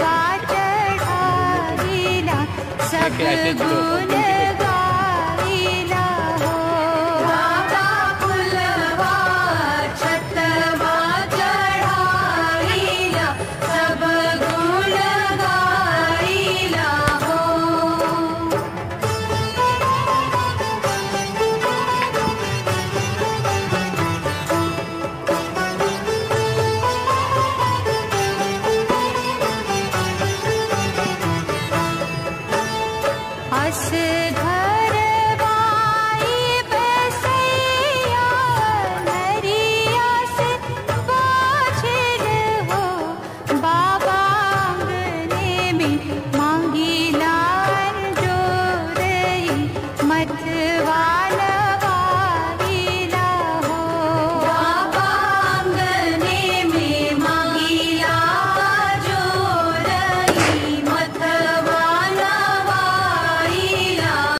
वाचारीला षट् गुण मांगी लाल जो रही मथवाला